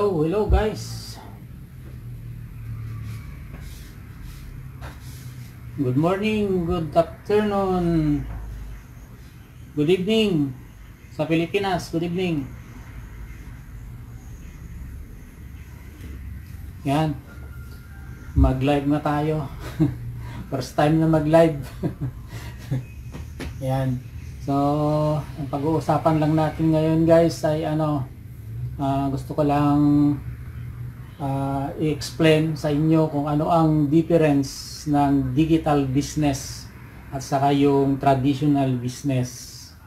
Hello, hello guys. Good morning, good afternoon, good evening sa Pilipinas. Good evening. Yan. Mag-live na tayo. First time na mag-live. Yan. So, ang pag-uusapan lang natin ngayon guys ay ano, ah, gusto ko lang ah, i-explain sa inyo kung ano ang difference ng digital business at saka yung traditional business.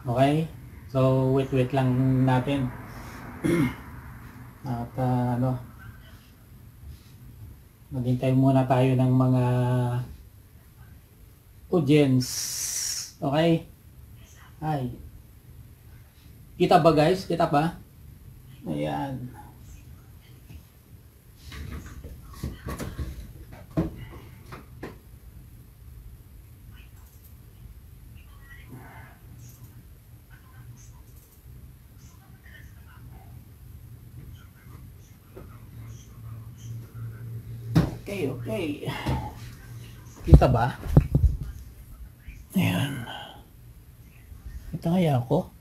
Okay? So, wait wait lang natin. at ah, ano, maghintay muna tayo ng mga audience. Okay? Ay. Kita ba guys? Kita ba? Ayan. Okay, okay. Kita ba? Ayan. Kita kaya ako?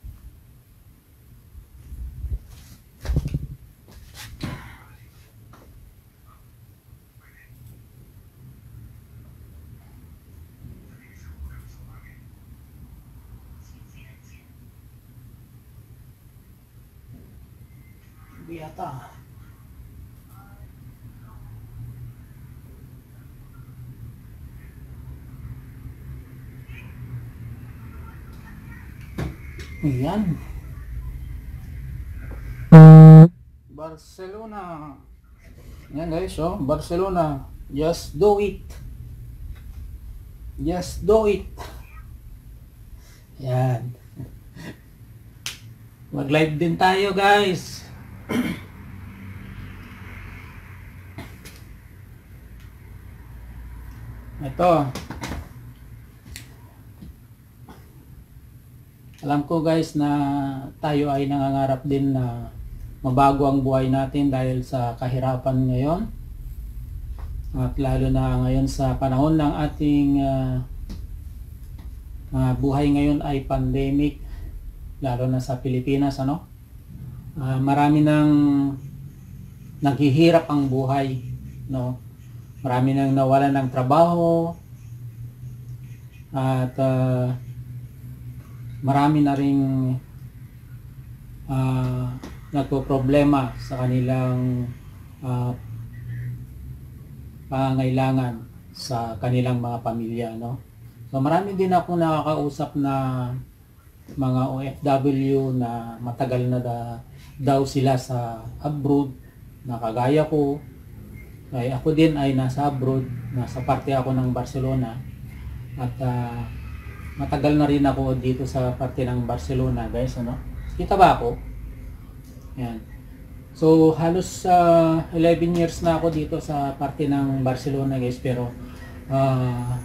Hindi yata. Ayan. Barcelona. Yan guys, oh. Barcelona. Just do it. Just do it. Yan. Mag-live din tayo guys. Ito. Alam ko guys na tayo ay nangangarap din na mabago ang buhay natin dahil sa kahirapan ngayon. At lalo na ngayon sa panahon ng ating ah, ah, buhay ngayon ay pandemic lalo na sa Pilipinas ano. Ah, marami nang naghihirap ang buhay, no. Marami nang nawalan ng trabaho at ah, marami na ring uh, nagpo-problema sa kanilang ah, pangailangan sa kanilang mga pamilya no? So marami din ako nakakausap na mga OFW na matagal na da, daw sila sa abroad. Na kagaya ko ay ako din ay nasa abroad. Nasa parte ako ng Barcelona. At ah, matagal na rin ako dito sa parte ng Barcelona guys ano? Kita ba ako? Yan so halos ah, 11 years na ako dito sa parte ng Barcelona guys pero ah,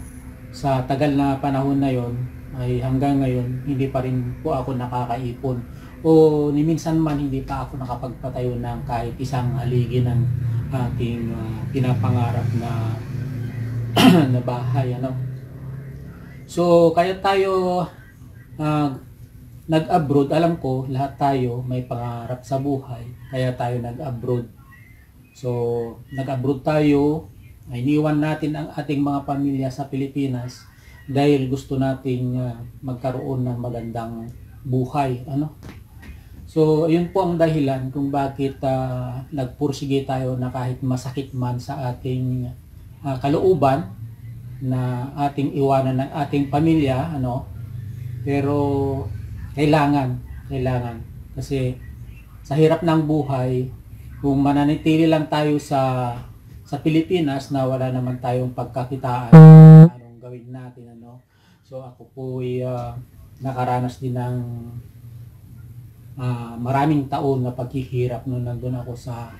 sa tagal na panahon na yon ay hanggang ngayon hindi pa rin po ako nakakaipon. O ni minsan man hindi pa ako nakapagpatayo ng kahit isang haligi ng ating ah, pinapangarap na na bahay ano So, kaya tayo ah, nag-abroad, alam ko, lahat tayo may pangarap sa buhay, kaya tayo nag-abroad. So, nag-abroad tayo, ay iniwan natin ang ating mga pamilya sa Pilipinas dahil gusto nating ah, magkaroon ng magandang buhay. Ano? So, yun po ang dahilan kung bakit ah, nagpursige tayo na kahit masakit man sa ating ah, kalooban na ating iwanan ng ating pamilya, ano, pero kailangan, kailangan. Kasi sa hirap ng buhay, kung mananatili lang tayo sa sa Pilipinas na wala naman tayong pagkakitaan, anong gawin natin, ano. So ako po ay ah, nakaranas din ng ah, maraming taon na paghihirap nung nandun ako sa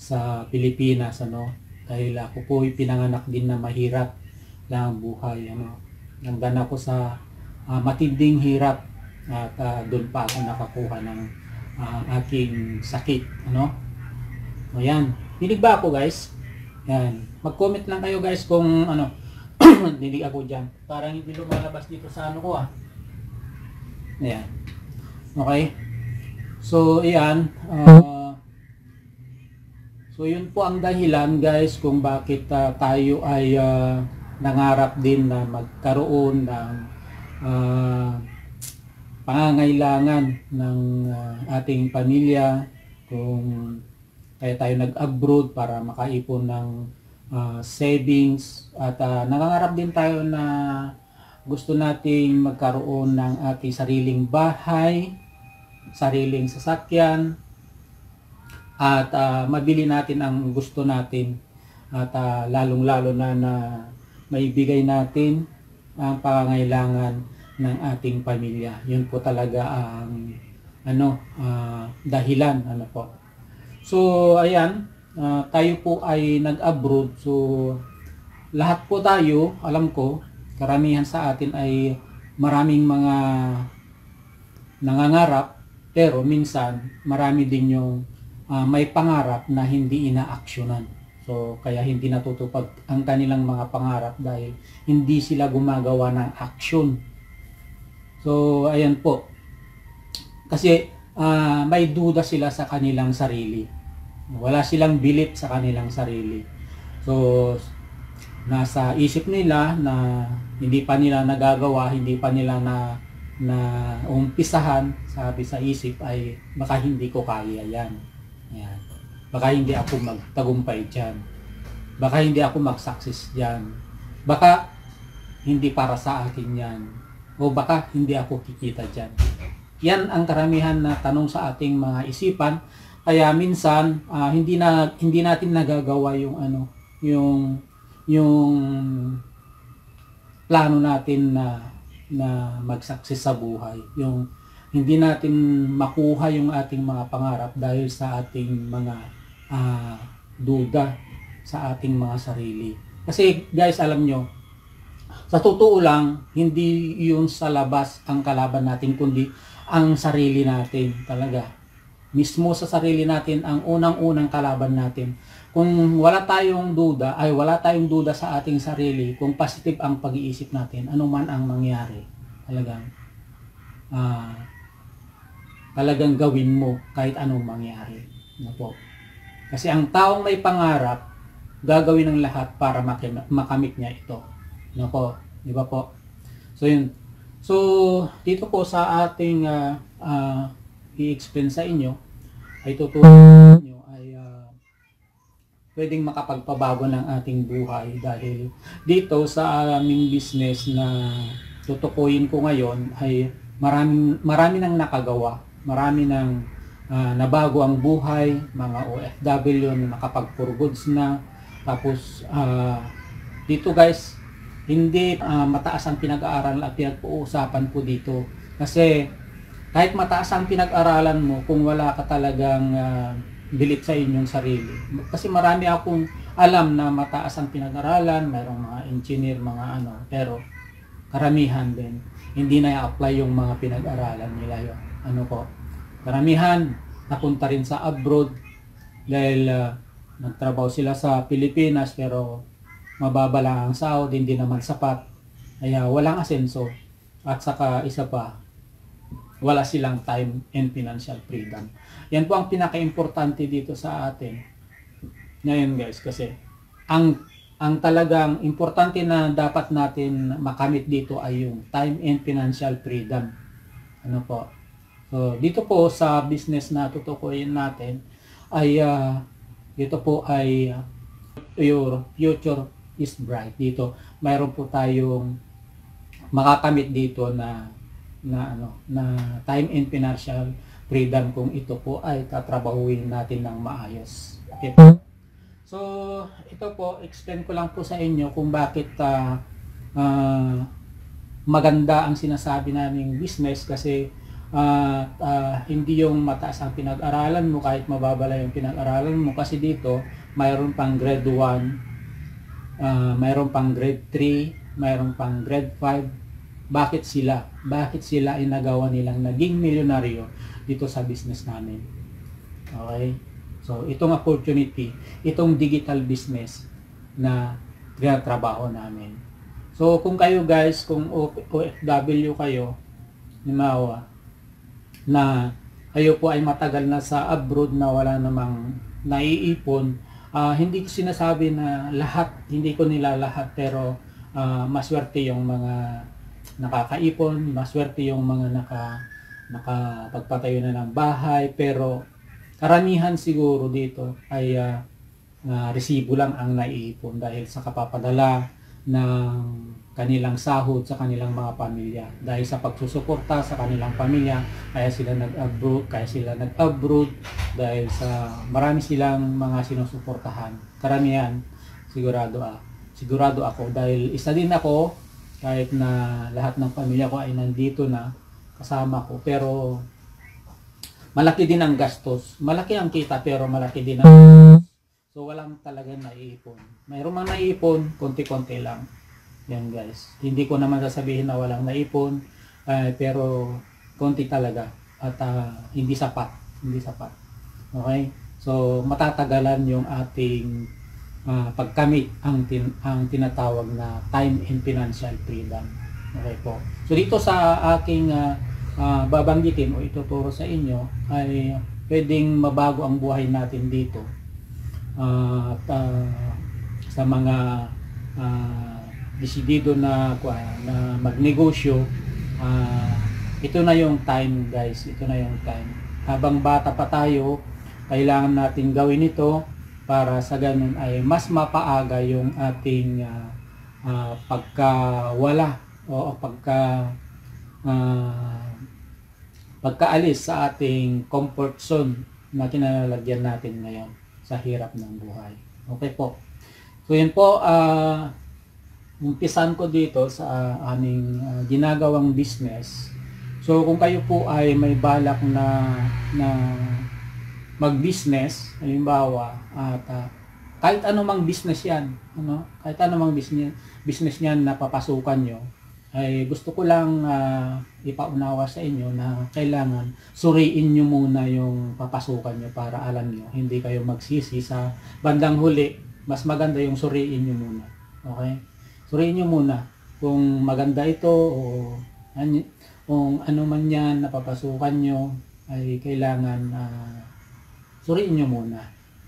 sa Pilipinas, ano. Dahil ako po ay pinanganak din na mahirap ng buhay, ano. Nagdan ako sa ah, matinding hirap at ah, doon pa ako nakakuha ng ah, aking sakit, ano. O yan. Dinig ba ako guys? Yan. Mag-comment lang kayo guys kung ano, dinig ako dyan. Parang hindi lumalabas dito sa ano ko ah. Ayan. Okay. So, ayan. ah, so, yun po ang dahilan guys kung bakit ah, tayo ay ah, nangarap din na magkaroon ng ah, pangangailangan ng ah, ating pamilya kung kaya tayo nag-abroad para makaipon ng ah, savings. At ah, nangangarap din tayo na gusto nating magkaroon ng ating sariling bahay, sariling sasakyan, at ah, mabili natin ang gusto natin. At ah, lalong-lalo na na maibigay natin ang pangangailangan ng ating pamilya. Yun po talaga ang ano ah, dahilan ano po. So ayan, ah, tayo po ay nag-abroad. So lahat po tayo, alam ko, karamihan sa atin ay maraming mga nangangarap pero minsan marami din yung ah, may pangarap na hindi inaaksyonan. So kaya hindi natutupad ang kanilang mga pangarap dahil hindi sila gumagawa ng action. So ayan po. Kasi ah, may duda sila sa kanilang sarili. Wala silang bilip sa kanilang sarili. So nasa isip nila na hindi pa nila nagagawa, hindi pa nila na na umpisahan, sabi sa isip ay baka hindi ko kaya yan. Yan. Baka hindi ako magtagumpay diyan. Baka hindi ako mag-success diyan. Baka hindi para sa akin yan. O baka hindi ako kikita diyan. Yan ang karamihan na tanong sa ating mga isipan. Kaya minsan ah, hindi na hindi natin nagagawa yung ano, yung yung plano natin na na mag-success sa buhay. Yung hindi natin makuha yung ating mga pangarap dahil sa ating mga ah, duda sa ating mga sarili. Kasi guys, alam nyo, sa totoo lang, hindi yun sa labas ang kalaban natin, kundi ang sarili natin talaga. Mismo sa sarili natin ang unang-unang kalaban natin. Kung wala tayong duda, ay wala tayong duda sa ating sarili, kung positive ang pag-iisip natin, ano man ang mangyari, talagang ah talagang gawin mo kahit anong mangyari. Ano po? Kasi ang taong may pangarap, gagawin ng lahat para makamit niya ito. Ano po? Di ba po? So yun. So dito po sa ating ah, ah, i-explain sa inyo, ay tutulong nyo ay ah, pwedeng makapagpabago ng ating buhay dahil dito sa aming business na tutukuyin ko ngayon ay maraming marami nang nakagawa marami nang ah, nabago ang buhay mga OFW na nakapag goods na tapos ah, dito guys hindi ah, mataas ang pinag-aaral at pinag-uusapan ko dito kasi kahit mataas ang pinag-aralan mo kung wala ka talagang ah, bilip sa inyong sarili. Kasi marami akong alam na mataas ang pinag-aralan, mayroong mga engineer, mga ano, pero karamihan din, hindi na i-apply yung mga pinag-aralan nila yun. Ano po? Karamihan, napunta rin sa abroad dahil ah, nagtrabaho sila sa Pilipinas pero mababa lang ang sahod, hindi naman sapat. Kaya walang asenso. At saka isa pa, wala silang time and financial freedom. Yan po ang pinaka-importante dito sa atin. Ngayon guys, kasi ang ang talagang importante na dapat natin makamit dito ay yung time and financial freedom. Ano po? So, dito po sa business na tutukuyin natin ay ah, dito po ay ah, your future is bright. Dito, mayroon po tayong makakamit dito na na ano na time and financial freedom kung ito po ay tatrabahuin natin ng maayos. Okay. So, ito po, explain ko lang po sa inyo kung bakit ah, ah, maganda ang sinasabi naming business kasi ah, ah, hindi yung mataas ang pinag-aralan mo kahit mababala yung pinag-aralan mo. Kasi dito mayroon pang grade 1 ah, mayroon pang grade 3 mayroon pang grade 5 bakit sila? Bakit sila ay nagawa nilang naging milyonaryo dito sa business namin? Okay? So itong opportunity itong digital business na trabaho namin. So kung kayo guys kung OFW kayo limawa na kayo po ay matagal na sa abroad na wala namang naiipon. Ah, hindi ko sinasabi na lahat hindi ko nila lahat pero ah, maswerte yung mga nakakaipon, maswerte yung mga naka nakapagpatayo na ng bahay, pero karamihan siguro dito ay ah, na resibo lang ang naiipon dahil sa kapapadala ng kanilang sahod sa kanilang mga pamilya. Dahil sa pagsusuporta sa kanilang pamilya, kaya sila nag-abroad, kaya sila nag-abroad dahil sa marami silang mga sinusuportahan. Karamihan, sigurado ah, sigurado ako. Dahil isa din ako kahit na lahat ng pamilya ko ay nandito na kasama ko pero malaki din ang gastos. Malaki ang kita pero malaki din ang so walang talaga naiipon. Mayroon mang naiipon konti-konti lang yan guys hindi ko naman sasabihin na walang naipon eh, pero konti talaga at ah, hindi sapat hindi sapat okay so matatagalan yung ating ah, pagkamit ang tin, ang tinatawag na time and financial freedom. Okay po. So dito sa aking ah, ah, babanggitin o ituturo sa inyo ay pwedeng mabago ang buhay natin dito. Ah, at ah, sa mga ah, desidido na na magnegosyo, ah, ito na yung time guys, ito na yung time. Habang bata pa tayo, kailangan natin gawin ito para sa ganun ay mas mapaaga yung ating ah, ah, pagkawala o pagka ah, pagkaalis sa ating comfort zone na kinalalagyan natin ngayon sa hirap ng buhay. Okay po. So yun po, ah umpisan ko dito sa aming ah, ginagawang business. So kung kayo po ay may balak na na mag-business, halimbawa, at ah, kahit anumang business yan, ano, kahit anumang business, business yan na papasukan nyo, ay gusto ko lang ah, ipaunawa sa inyo na kailangan suriin nyo muna yung papasukan nyo para alam nyo, hindi kayo magsisi sa bandang huli, mas maganda yung suriin nyo muna. Okay? Suriin nyo muna kung maganda ito o ano, kung ano man yan napapasukan nyo ay kailangan ah, suriin nyo muna.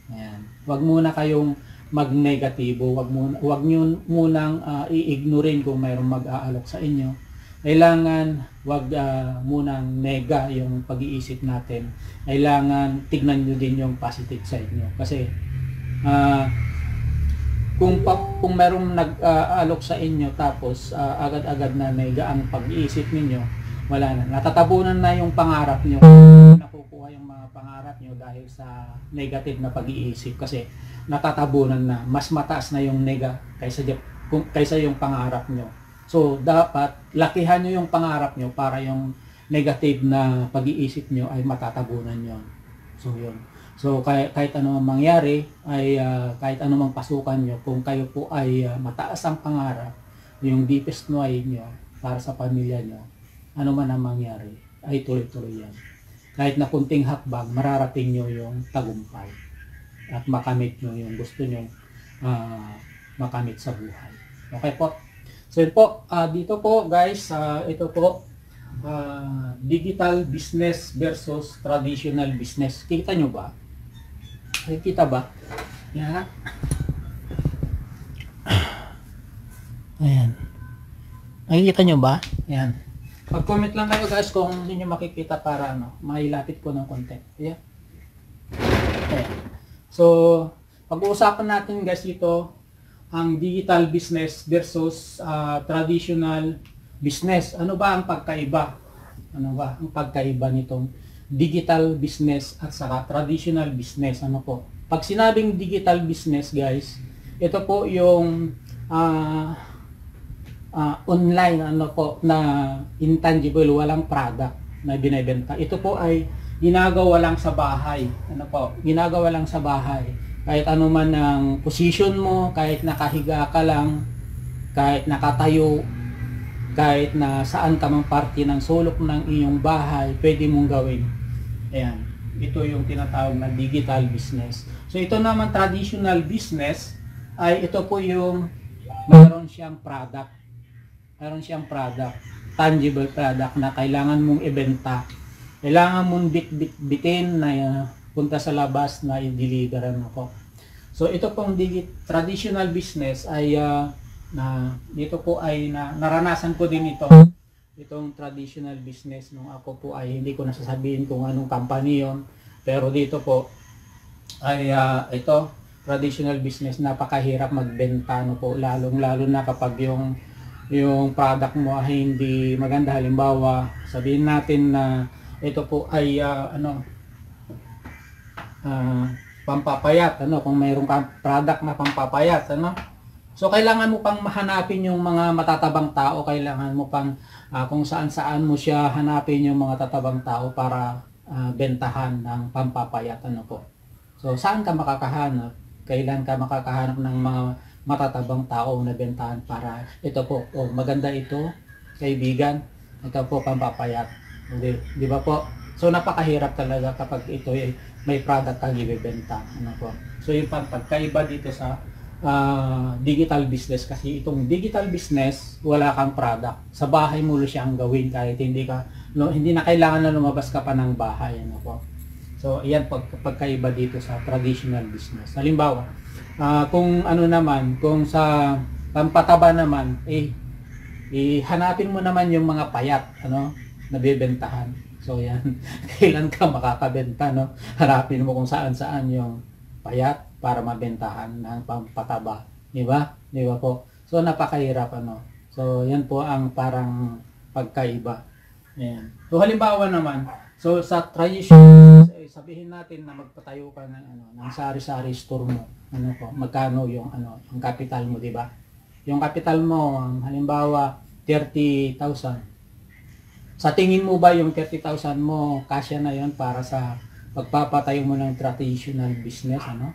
Ayan. Huwag muna kayong mag-negatibo, wag muna wag niyo munang ah, i-ignorein kung mayroong mag-aalok sa inyo. Kailangan wag ah, munang nega yung pag-iisip natin. Kailangan tignan niyo din yung positive side niyo kasi ah, kung pa, kung merong nag-aalok sa inyo tapos ah, agad-agad na nega ang pag-iisip ninyo, wala na. Natatabunan na yung pangarap niyo. Nakukuha yung mga pangarap niyo dahil sa negative na pag-iisip kasi natatabunan na. Mas mataas na yung nega kaysa, kung- kaysa yung pangarap niyo. So, dapat lakihan niyo yung pangarap niyo para yung negative na pag-iisip niyo ay matatabunan yon. So, yun. So, kahit, kahit ano mang mangyari, ay ah, kahit ano mang pasukan nyo, kung kayo po ay ah, mataas ang pangarap, yung deepest noy nyo para sa pamilya nyo, ano man ang mangyari, ay tuloy-tuloy yan. Kahit na kunting hakbang, mararating nyo yung tagumpay at makamit nyo yung gusto nyo ah, makamit sa buhay. Okay po. So po, ah, dito po guys, ah, ito po, ah, digital business versus traditional business. Kita nyo ba? Nakikita ba? Yan. Ayan. Nakikita nyo ba? Ayan. Mag-comment lang kayo guys kung hindi nyo makikita para ano, mailapit ko ng konti. Ayan. Ayan. So, pag-uusapan natin guys ito, ang digital business versus ah, traditional business. Ano ba ang pagkaiba? Ano ba ang pagkaiba nitong digital business at saka traditional business? Ano po? Pag sinabing digital business, guys, ito po yung ah, ah, online ano po na intangible, walang product na binebenta. Ito po ay ginagawa lang sa bahay. Ano po? Ginagawa lang sa bahay. Kahit ano man ang position mo, kahit nakahiga ka lang, kahit nakatayo, kahit na saan ka mang parte ng sulok ng iyong bahay, pwede mong gawin. Ayan. Ito yung tinatawag na digital business. So ito naman traditional business ay ito po yung mayroon siyang product. Mayroon siyang product. Tangible product na kailangan mong ibenta. Kailangan mong bit-bit-bitin na uh, punta sa labas na i-deliveran ako. So ito pong digi- traditional business ay uh, na dito po ay na, naranasan ko din ito itong traditional business nung ako po ay hindi ko nasasabihin kung anong company yon pero dito po ay ah, ito traditional business napakahirap magbenta no po. Lalong lalo na kapag yung yung product mo ay hindi maganda. Halimbawa sabihin natin na ito po ay ah, ano ah, pampapayat ano kung mayroong product na pampapayat ano. So kailangan mo pang mahanapin yung mga matatabang tao. Kailangan mo pang ah, kung saan saan mo siya hanapin yung mga tatabang tao para ah, bentahan ng pampapayat ano po. So saan ka makakahanap? Kailan ka makakahanap ng mga matatabang tao na bentahan para ito po? Oh, maganda ito kaibigan ito po pampapayat. Di, di ba po? So napakahirap talaga kapag ito ay may product kang ibebenta ano po. So yung pag- pagkaiba dito sa ah, digital business kasi itong digital business wala kang product. Sa bahay mo lang siyang gawin kahit hindi ka no, hindi na kailangan na lumabas ka pa ng bahay ano po. So iyan pag, pagkaiba dito sa traditional business. Halimbawa ah, kung ano naman kung sa pampataba naman eh ihanapin mo naman yung mga payat ano nabebentahan so yan kailan ka makakabenta no? Hanapin mo kung saan saan yung payat para mabentahan ng pampataba. Di ba? Di ba po? So napakahirap ano? So yan po ang parang pagkaiba. Ayan. so halimbawa naman so sa tradition eh, sabihin natin na magpatayo ka ng ano ng sari-sari store mo. Ano po? Magkano yung ano yung capital mo di ba? Yung capital mo halimbawa 30,000 sa tingin mo ba yung 30,000 mo kasya na yon para sa pagpapatayo mo ng traditional business ano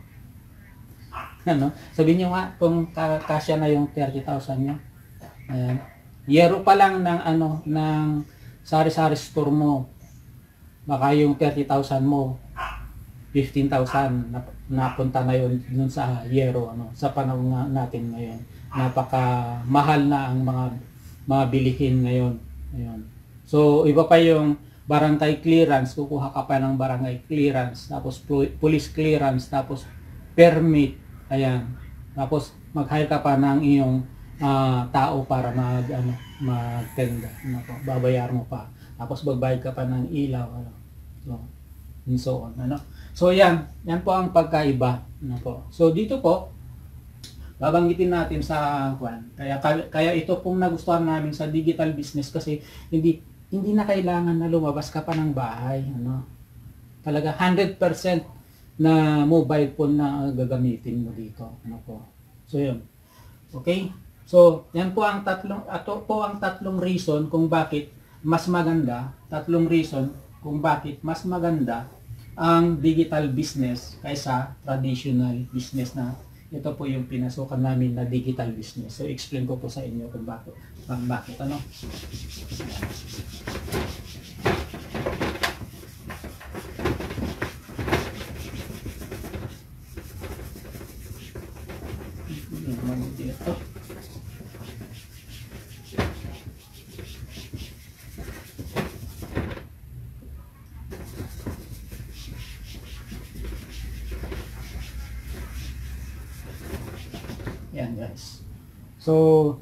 ano? Sabihin niyo nga kung ka- kasya na yung 30,000 niyo. Ayan. Yero pa lang ng ano ng sari-sari store mo. Baka yung 30,000 mo 15,000 na, napunta na yun dun sa yero ano sa panahon nga natin ngayon. Napaka mahal na ang mga mga bilihin ngayon. Ayun so iba pa yung barangay clearance kukuha ka pa ng barangay clearance tapos police clearance tapos permit ayan. Tapos mag-hire ka pa ng iyong ah, tao para mag ano magtenda ano po babayaran mo pa. Tapos magbayad ka pa ng ilaw ano. So and so on ano. So yan. Yan po ang pagkaiba ano po. So dito po babanggitin natin sa kwan. Kaya kaya ito pong nagustuhan namin sa digital business kasi hindi hindi na kailangan na lumabas ka pa ng bahay ano. Talaga 100% na mobile phone na gagamitin mo dito ano po so yun okay so yan po ang tatlong ato po ang tatlong reason kung bakit mas maganda tatlong reason kung bakit mas maganda ang digital business kaysa traditional business na ito po yung pinasukan namin na digital business. So explain ko po sa inyo kung bakit bakit ano. Naman dito. Yan guys. So,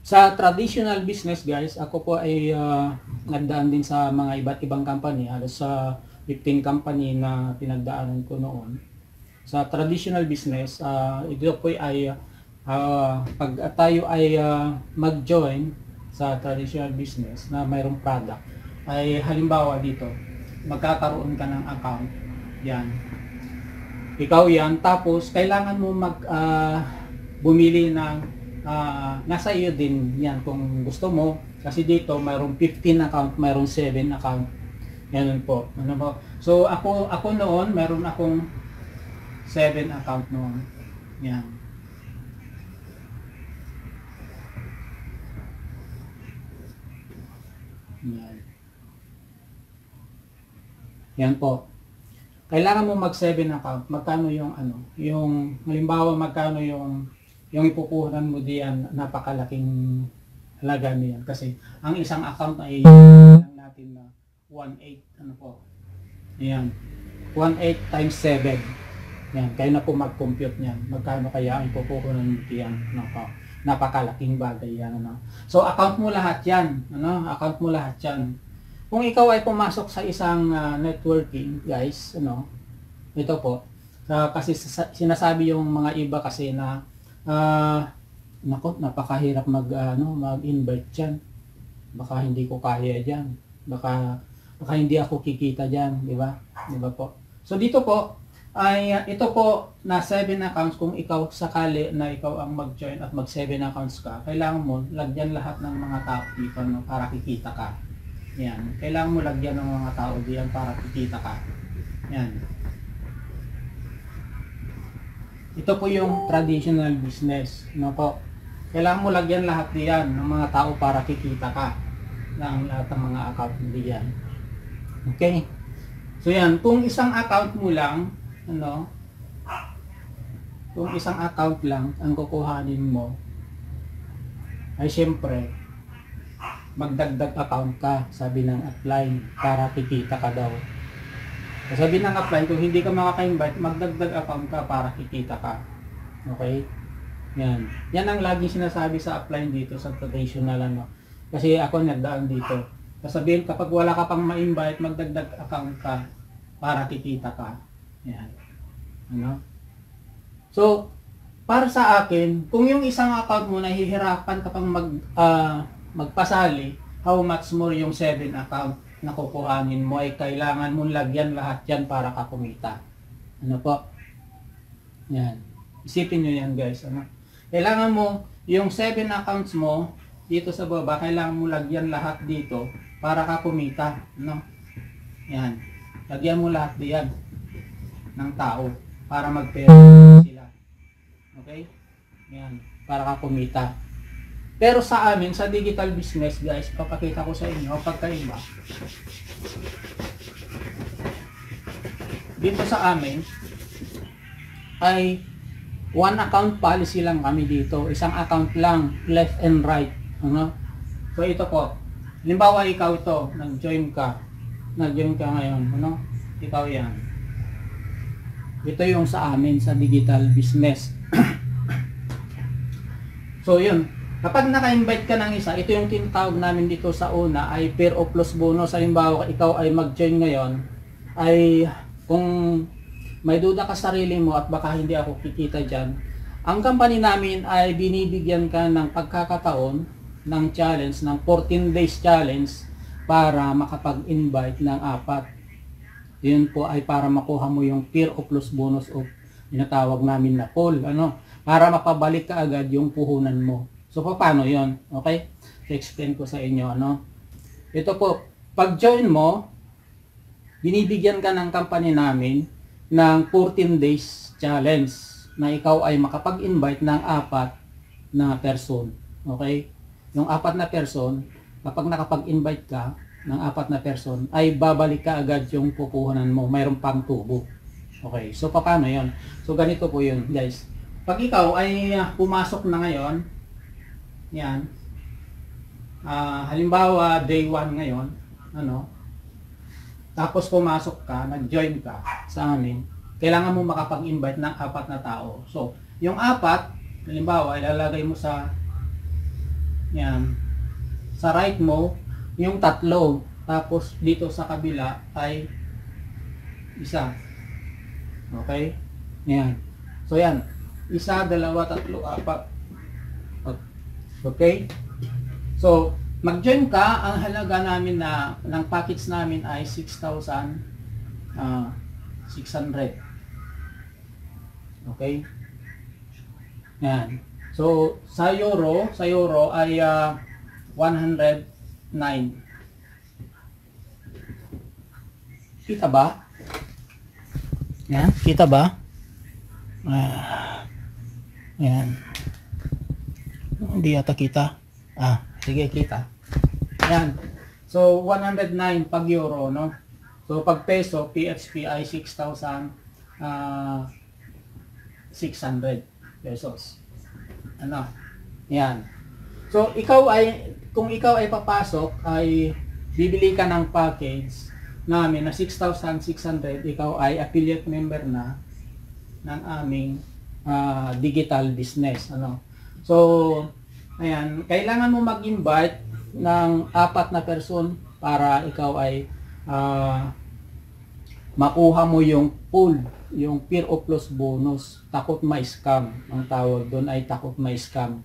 sa traditional business guys, ako po ay uh, nagdaan din sa mga iba't ibang company. Halos sa 15 company na pinagdaanan ko noon. Sa traditional business, uh, ito po ay ah, pag tayo ay ah, mag-join sa traditional business na mayroong product, ay halimbawa dito, magkakaroon ka ng account. Yan. Ikaw yan. Tapos, kailangan mo mag ah, bumili ng ah, nasa iyo din yan kung gusto mo. Kasi dito, mayroong 15 account, mayroong 7 account. Ganun po. Ano po? So, ako, ako noon, meron akong 7 account noon. Yan. Yan. Yan po. Kailangan mo mag 7 account. Magkano yung ano, yung halimbawa magkano yung yung ipupuhunan mo diyan napakalaking halaga niyan kasi ang isang account ay lang natin na 1.8 ano po. Ayan. 1.8 times 7. Yan, kayo na po mag-compute niyan. Magkano kaya ang ipupuhunan mo diyan? Nako. Napakalaking bagay yan ano. So account mo lahat 'yan, ano? Account mo lahat 'yan. Kung ikaw ay pumasok sa isang ah, networking, guys, ano, ito po, ah, kasi sa- sinasabi yung mga iba kasi na, ah, nako, napakahirap mag, ano, mag-invite dyan. Baka hindi ko kaya dyan. Baka, baka hindi ako kikita dyan, di ba? Di ba po? So dito po, ay ah, ito po na 7 accounts kung ikaw sakali na ikaw ang mag-join at mag 7 accounts ka, kailangan mo lagyan lahat ng mga tao dito no, para kikita ka. Yan. Kailangan mo lagyan ng mga tao diyan para kikita ka. Yan. Ito po yung traditional business. No po. Kailangan mo lagyan lahat diyan ng mga tao para kikita ka ng lahat ng mga account diyan. Okay? So yan, kung isang account mo lang, ano, kung isang account lang ang kukuhanin mo, ay syempre, magdagdag account ka, sabi ng upline, para kikita ka daw. Sabi ng upline, kung hindi ka makaka-invite, magdagdag account ka para kikita ka. Okay? Yan. Yan ang laging sinasabi sa upline dito sa traditional ano. Kasi ako nagdaan dito. Sasabihin, kapag wala ka pang ma-invite, magdagdag account ka para kikita ka. Yan. Ano? So, para sa akin, kung yung isang account mo nahihirapan ka pang mag, ah, magpasali, how much more yung 7 account na kukuhanin mo ay kailangan mong lagyan lahat yan para ka kumita. Ano po? Yan. Isipin nyo yan guys. Ano? Kailangan mo, yung 7 accounts mo, dito sa baba, kailangan mo lagyan lahat dito para ka kumita. Ano? Yan. Lagyan mo lahat diyan ng tao para mag-pera sila. Okay? Yan. Para ka kumita. Pero sa amin, sa digital business, guys, papakita ko sa inyo pagkaiba. Dito sa amin, ay one account policy lang kami dito. Isang account lang, left and right. Ano? So ito po. Halimbawa ikaw ito, nag-join ka. Nag-join ka ngayon. Ano? Ikaw yan. Ito yung sa amin sa digital business. so yun, Kapag naka-invite ka ng isa, ito yung tinatawag namin dito sa una ay pair of plus bonus. Halimbawa, ikaw ay mag-join ngayon, ay kung may duda ka sa sarili mo at baka hindi ako kikita dyan, ang company namin ay binibigyan ka ng pagkakataon ng challenge, ng 14 days challenge para makapag-invite ng apat. Yun po ay para makuha mo yung pair of plus bonus o tinatawag namin na call. Ano? Para mapabalik ka agad yung puhunan mo. So, paano yon Okay? So, explain ko sa inyo, ano? Ito po, pag join mo, binibigyan ka ng company namin ng 14 days challenge na ikaw ay makapag-invite ng apat na person. Okay? Yung apat na person, kapag nakapag-invite ka ng apat na person, ay babalik ka agad yung pupuhunan mo. Mayroon pang tubo. Okay, so paano yon? So ganito po yun, guys. Pag ikaw ay uh, pumasok na ngayon, yan. Ah, halimbawa, day 1 ngayon, ano, tapos pumasok ka, nag-join ka sa amin, kailangan mo makapag-invite ng apat na tao. So, yung apat, halimbawa, ilalagay mo sa, yan, sa right mo, yung tatlo, tapos dito sa kabila ay isa. Okay? Yan. So, yan. Isa, dalawa, tatlo, apat, Okay? So, mag-join ka, ang halaga namin na ng package namin ay 6,000 ah, 600. Okay? Yan. So, sa euro, sa euro ay ah, 109. Kita ba? Yan, kita ba? Ah, yan. Hindi yata kita. Ah, sige, kita. Yan. So, 109 pag euro, no? So, pag peso, PHP ay 6,000 ah, 600 pesos. Ano? Yan. So, ikaw ay, kung ikaw ay papasok, ay bibili ka ng package namin na 6,600, ikaw ay affiliate member na ng aming ah, digital business. Ano? So, ayan, kailangan mo mag-invite ng apat na person para ikaw ay ah, makuha mo yung pool, yung peer of plus bonus. Takot ma-scam. Ang tawag doon ay takot ma-scam.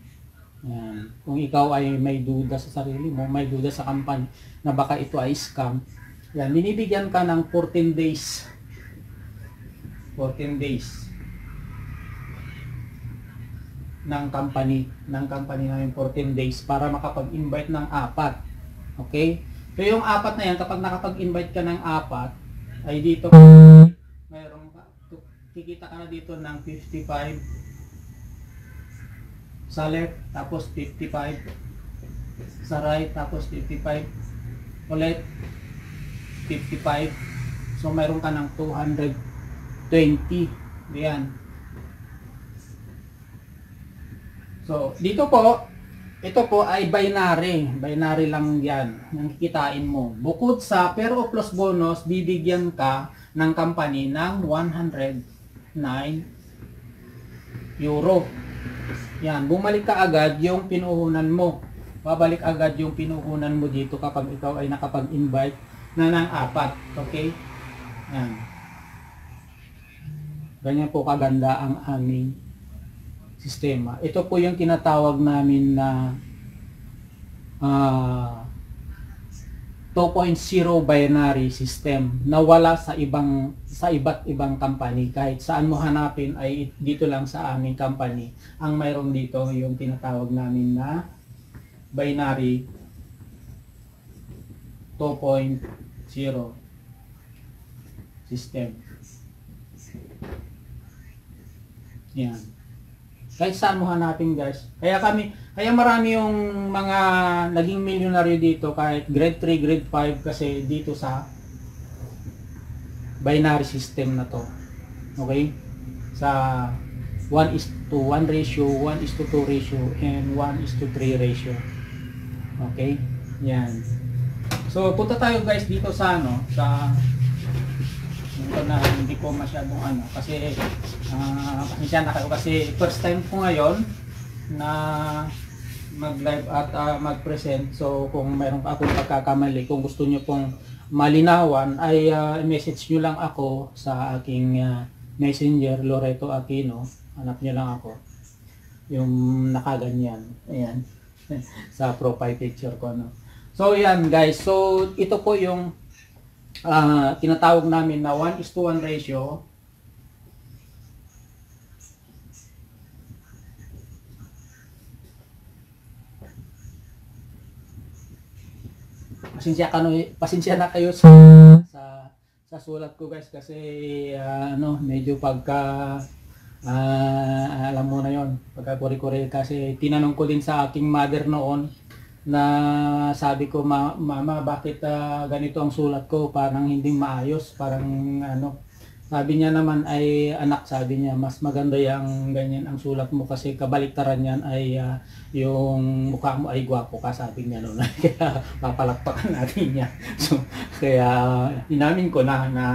Ayan. Kung ikaw ay may duda sa sarili mo, may duda sa company na baka ito ay scam, yan, binibigyan ka ng 14 days. 14 days ng company, ng company namin 14 days para makapag-invite ng apat. Okay? So yung apat na yan, kapag nakapag-invite ka ng apat, ay dito mayroong kikita ka na dito ng 55 sa left, tapos 55 sa right, tapos 55 ulit 55 so mayroon ka ng 220 yan so dito po ito po ay binary binary lang yan yung kikitain mo bukod sa pero plus bonus bibigyan ka ng company ng 109 euro yan bumalik ka agad yung pinuhunan mo babalik agad yung pinuhunan mo dito kapag ikaw ay nakapag-invite na ng apat. Okay? Yan. Ganyan po kaganda ang aming sistema. Ito po yung tinatawag namin na ah, 2.0 binary system na wala sa ibang sa iba't ibang company kahit saan mo hanapin ay dito lang sa aming company ang mayroon dito yung tinatawag namin na binary 2.0 system. Yan. Kahit saan mo hanapin guys. Kaya kami, kaya marami yung mga naging milyonaryo dito kahit grade 3, grade 5 kasi dito sa binary system na to. Okay? Sa 1 is to 1 ratio, 1 is to 2 ratio, and 1 is to 3 ratio. Okay? Yan. So, punta tayo guys dito sa ano, sa ito na hindi ko masyadong ano kasi ah pasensya na kayo kasi first time ko ngayon na mag-live at ah, mag-present. So, kung mayroon akong pagkakamali, kung gusto niyo pong malinawan ay ah, message niyo lang ako sa aking ah, messenger Loreto Aquino. Hanap niyo lang ako. Yung nakaganyan. Ayan. sa profile picture ko no. So yan guys. So ito po yung ah, tinatawag namin na 1 is to 1 ratio. Pasensya ka no, pasensya na kayo sa sa sa sulat ko guys kasi ah, ano medyo pagka ah, alam mo na yon pagka kuri-kuri kasi tinanong ko din sa aking mother noon na sabi ko "Ma- mama bakit ah, ganito ang sulat ko? Parang hindi maayos parang ano. Sabi niya naman ay anak sabi niya mas maganda yung ganyan ang sulat mo kasi kabaliktaran yan ay ah, yung mukha mo ay gwapo ka sabi niya noon. Kaya papalakpakan natin niya so kaya inamin ko na na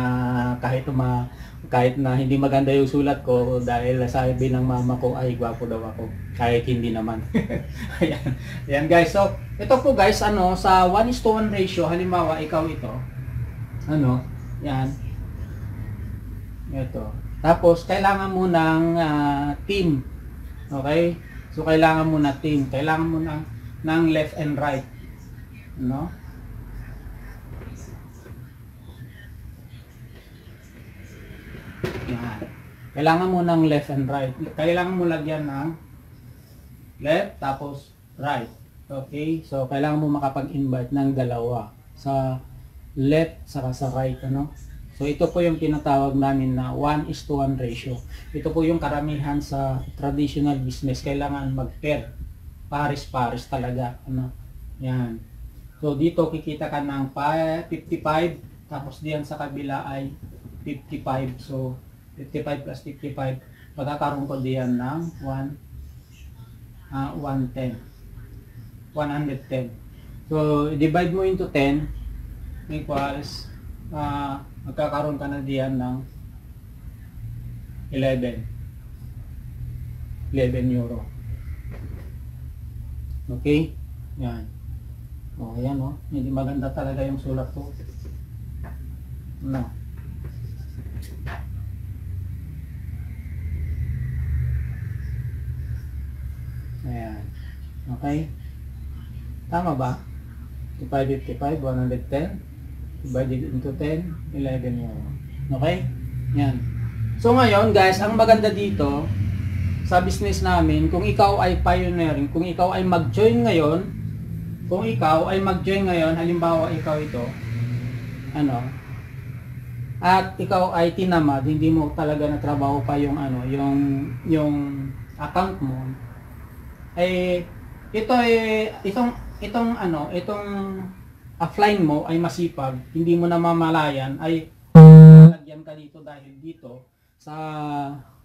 kahit ma kahit na hindi maganda yung sulat ko dahil sabi ng mama ko ay gwapo daw ako kahit hindi naman ayan ayan guys so ito po guys ano sa 1 is to 1 ratio halimbawa ikaw ito ano yan ito tapos kailangan mo ng ah, team okay So, kailangan mo na team. Kailangan mo ng, ng left and right. No? Yan. Kailangan mo ng left and right. Kailangan mo lagyan ng left tapos right. Okay? So, kailangan mo makapag-invite ng dalawa. Sa left saka sa right. Ano? So, ito po yung tinatawag namin na 1 is to 1 ratio. Ito po yung karamihan sa traditional business. Kailangan mag-pair. Pares-pares talaga. Ano? Yan. So, dito kikita ka ng pa- 55. Tapos diyan sa kabila ay 55. So, 55 plus 55. Magkakaroon ko diyan ng 1, ah 110. 110. So, divide mo into 10 equals ah magkakaroon ka na diyan ng 11. 11 euro. Okay? Yan. O, oh, yan o. Oh. Hindi maganda talaga yung sulat ko. No. Ayan. Okay? Tama ba? 555, 110 divided into 10, 11 euro. Okay? Yan. So ngayon guys, ang maganda dito sa business namin, kung ikaw ay pioneering, kung ikaw ay mag-join ngayon, kung ikaw ay mag-join ngayon, halimbawa ikaw ito, ano, at ikaw ay tinamad, hindi mo talaga na trabaho pa yung ano, yung yung account mo, ay ito ay itong itong ano, itong offline mo ay masipag, hindi mo namamalayan, ay lagyan ka dito dahil dito sa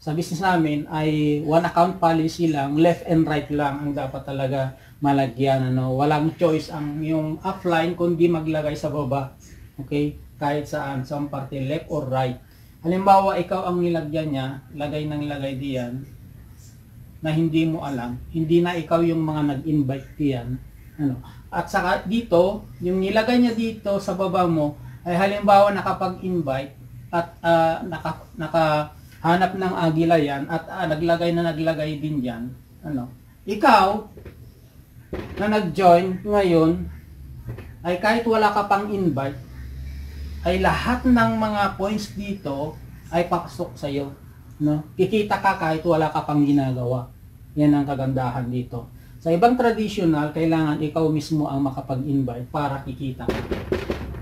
sa business namin ay one account policy lang, left and right lang ang dapat talaga malagyan ano. Walang choice ang yung offline kundi maglagay sa baba. Okay? Kahit saan, sa parte left or right. Halimbawa, ikaw ang nilagyan niya, lagay ng lagay diyan na hindi mo alam, hindi na ikaw yung mga nag-invite diyan. Ano? At saka dito, yung nilagay niya dito sa baba mo, ay halimbawa nakapag-invite at uh, naka, nakahanap ng agila yan at uh, naglagay na naglagay din diyan. Ano? Ikaw, na nag-join ngayon, ay kahit wala ka pang invite, ay lahat ng mga points dito ay papasok sa iyo. No? Kikita ka kahit wala ka pang ginagawa. Yan ang kagandahan dito. Sa ibang traditional, kailangan ikaw mismo ang makapag-invite para kikita.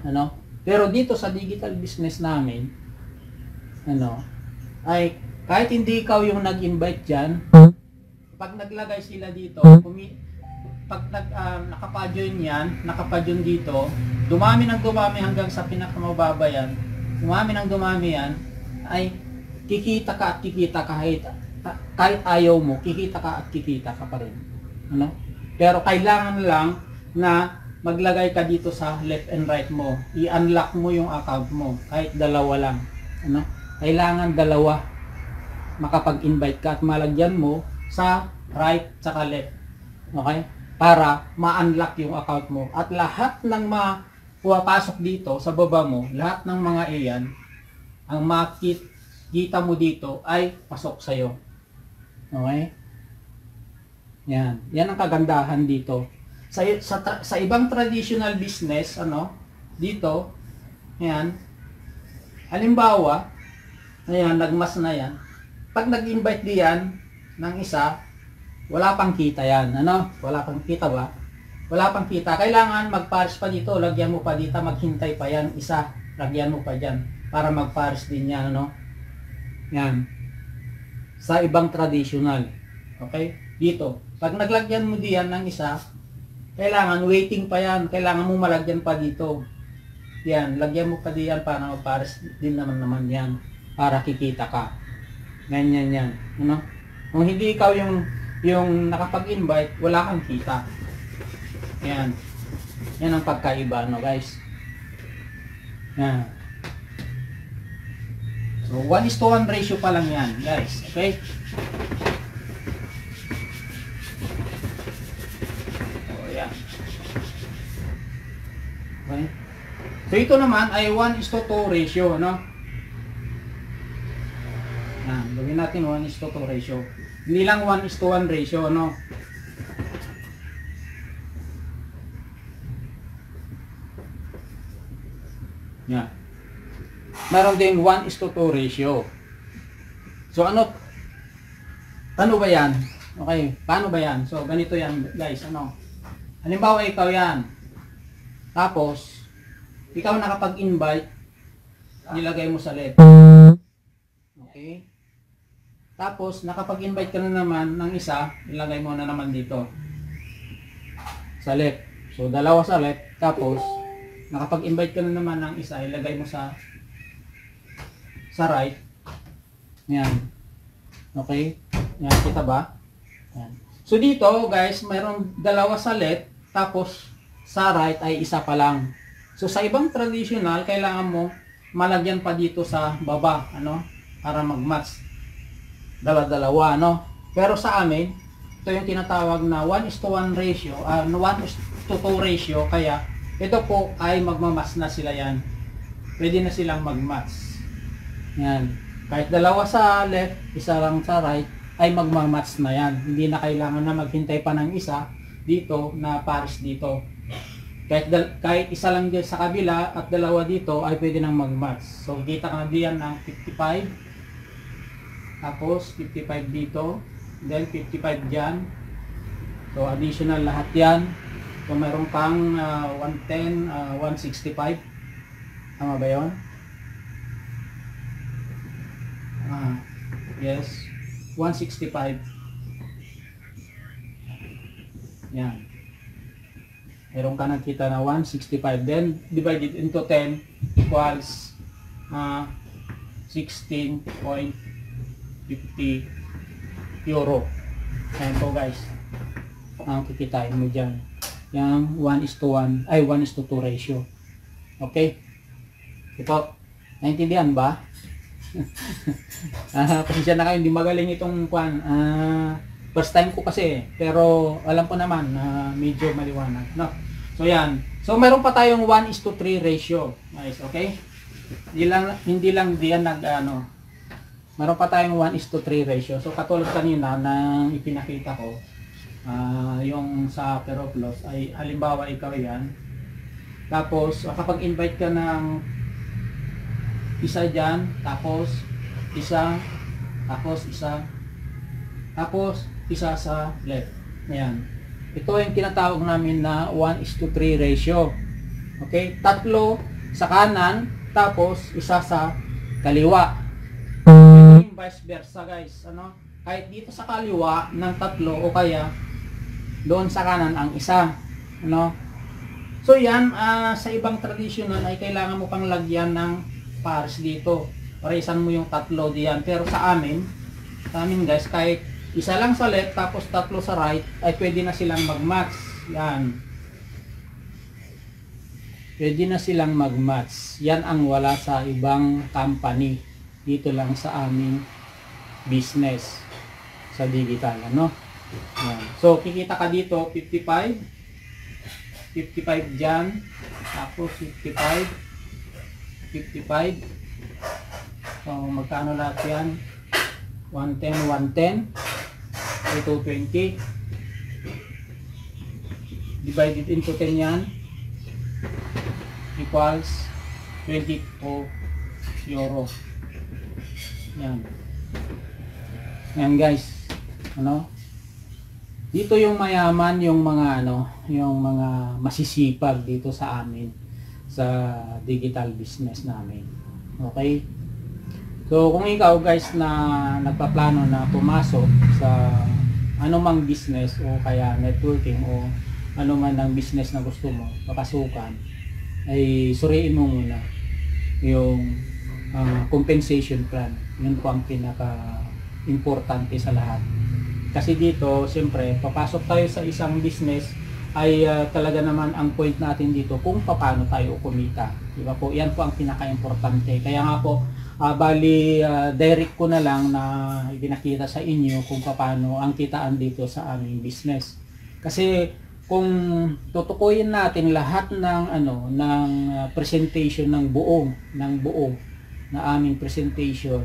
Ano? Pero dito sa digital business namin, ano, ay kahit hindi ikaw yung nag-invite diyan, pag naglagay sila dito, kumi, pag nag, uh, nakapa-join yan, nakapa-join dito, dumami ng dumami hanggang sa pinakamababa yan, dumami ng dumami yan, ay kikita ka at kikita kahit kahit ayaw mo, kikita ka at kikita ka pa rin. Ano? Pero kailangan lang na maglagay ka dito sa left and right mo. I-unlock mo yung account mo. Kahit dalawa lang. Ano? Kailangan dalawa makapag-invite ka at malagyan mo sa right saka left. Okay? Para ma-unlock yung account mo. At lahat ng mga pumapasok dito sa baba mo, lahat ng mga iyan, ang makikita mo dito ay pasok sa'yo. Okay? Yan. Yan ang kagandahan dito. Sa, sa, sa ibang traditional business, ano, dito, yan, halimbawa, ayan, nagmas na yan, pag nag-invite diyan ng isa, wala pang kita yan, ano, wala pang kita ba? Wala pang kita. Kailangan magpares pa dito, lagyan mo pa dito, maghintay pa yan, isa, lagyan mo pa dyan, para magpares din yan, ano. Yan. Sa ibang traditional. Okay? Dito. Pag naglagyan mo diyan ng isa, kailangan waiting pa yan. Kailangan mo malagyan pa dito. Yan, lagyan mo pa diyan para mapares din naman naman yan. Para kikita ka. Ganyan yan. Ano? Kung hindi ikaw yung yung nakapag-invite, wala kang kita. Yan. Yan ang pagkaiba, no guys. Yan. So, 1 is to 1 ratio pa lang yan, guys. Okay? Okay? So ito naman ay 1 is to 2 ratio, no? Yan, gawin natin 1 is to 2 ratio. Hindi lang 1 is to 1 ratio, no? Yan. Meron din 1 is to 2 ratio. So ano, ano ba yan? Okay, paano ba yan? So ganito yan guys, ano? Halimbawa ikaw yan. Tapos, ikaw nakapag-invite, nilagay mo sa left. Okay? Tapos, nakapag-invite ka na naman ng isa, ilagay mo na naman dito. Sa left. So, dalawa sa left. Tapos, nakapag-invite ka na naman ng isa, ilagay mo sa sa right. Yan. Okay? Yan, kita ba? Yan. So, dito, guys, mayroong dalawa sa left, tapos sa right ay isa pa lang. So, sa ibang traditional, kailangan mo malagyan pa dito sa baba, ano, para mag-match. Dala-dalawa, no? Pero sa amin, ito yung tinatawag na 1 is to 1 ratio, uh, 1 is to 2 ratio, kaya ito po ay magmamas na sila yan. Pwede na silang mag-match. Yan. Kahit dalawa sa left, isa lang sa right, ay magmamatch na yan. Hindi na kailangan na maghintay pa ng isa dito na pares dito. Kahit, kahit isa lang dyan sa kabila at dalawa dito ay pwede nang mag-match. So, kita ka na diyan ng 55. Tapos, 55 dito. Then, 55 dyan. So, additional lahat yan. So, meron pang ah, 110, ah, 165. Tama ba yun? Ah, yes. 165. Yan. Meron ka nakita na 165. Then, divided into 10 equals uh, 16.50 euro. Ayan po guys. Ang kikitain mo dyan. Yung 1 is to 1, ay 1 is to 2 ratio. Okay? Ito, naintindihan ba? Ah, pasensya na kayo, hindi magaling itong kwan. Ah, first time ko kasi, pero alam ko naman na medyo maliwanag, no? So yan. So meron pa tayong 1 is to 3 ratio. Guys, okay? Hindi lang hindi lang diyan nag ano. Meron pa tayong 1 is to 3 ratio. So katulad kanina na ipinakita ko, ah yung sa Peroplos ay halimbawa ikaw yan. Tapos kapag invite ka ng isa dyan, tapos isa, tapos isa, tapos isa sa left. Ayan. Ito yung tinatawag namin na 1 is to 3 ratio. Okay? Tatlo sa kanan, tapos isa sa kaliwa. Ito yung vice versa guys. Ano? Kahit dito sa kaliwa ng tatlo o kaya doon sa kanan ang isa. Ano? So yan, ah, sa ibang traditional ay kailangan mo pang lagyan ng pares dito. Parisan mo yung tatlo diyan. Pero sa amin, sa amin guys, kahit isa lang sa left tapos tatlo sa right, ay pwede na silang mag-match. Yan. Pwede na silang mag-match. Yan ang wala sa ibang company. Dito lang sa aming business sa digital, ano? Yan. So, kikita ka dito, 55. 55 dyan. Tapos 55. 55. So, magkano lahat yan? 110, 110. Ay, 220. Divided into 10 yan. Equals 24 euro. Yan. Yan guys. Ano? Dito yung mayaman, yung mga ano, yung mga masisipag dito sa amin sa digital business namin. Okay? So, kung ikaw guys na nagpaplano na pumasok sa anumang business o kaya networking o anuman ang business na gusto mo papasukan, ay suriin mo muna yung ah, compensation plan. Yun po ang pinaka-importante sa lahat. Kasi dito, siyempre, papasok tayo sa isang business ay ah, talaga naman ang point natin dito kung paano tayo kumita. Di ba po? Yan po ang pinaka-importante. Kaya nga po, ah, bali ah, direct ko na lang na ipinakita sa inyo kung paano ang kitaan dito sa aming business. Kasi kung tutukuyin natin lahat ng ano ng presentation ng buong ng buo na aming presentation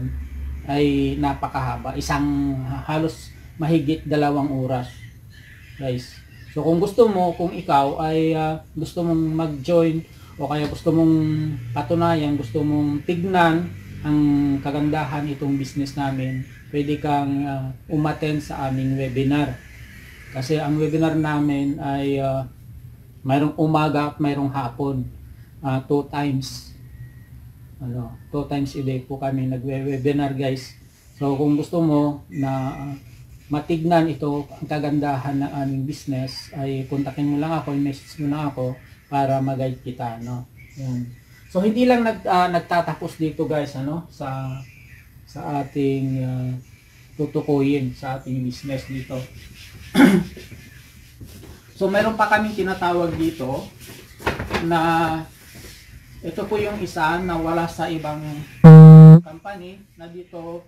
ay napakahaba. Isang halos mahigit dalawang oras. Guys. So kung gusto mo, kung ikaw ay ah, gusto mong mag-join o kaya gusto mong patunayan, gusto mong tignan ang kagandahan itong business namin, pwede kang ah, umattend sa aming webinar. Kasi ang webinar namin ay ah, mayroong umaga at mayroong hapon. Ah, two times. Ano, two times a day po kami nagwe-webinar guys. So kung gusto mo na ah, matignan ito ang kagandahan ng aming business ay kontakin mo lang ako, message mo lang ako para mag-guide kita, no. Yan. So hindi lang nag ah, nagtatapos dito guys ano sa sa ating ah, tutukuyin sa ating business dito. so meron pa kaming tinatawag dito na ito po yung isa na wala sa ibang company na dito